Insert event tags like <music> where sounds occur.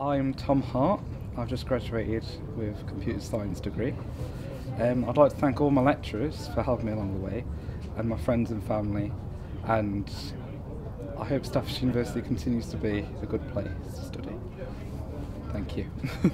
I'm Tom Hart. I've just graduated with a computer science degree. Um, I'd like to thank all my lecturers for helping me along the way, and my friends and family, and I hope Staffordshire University continues to be a good place to study. Thank you. <laughs>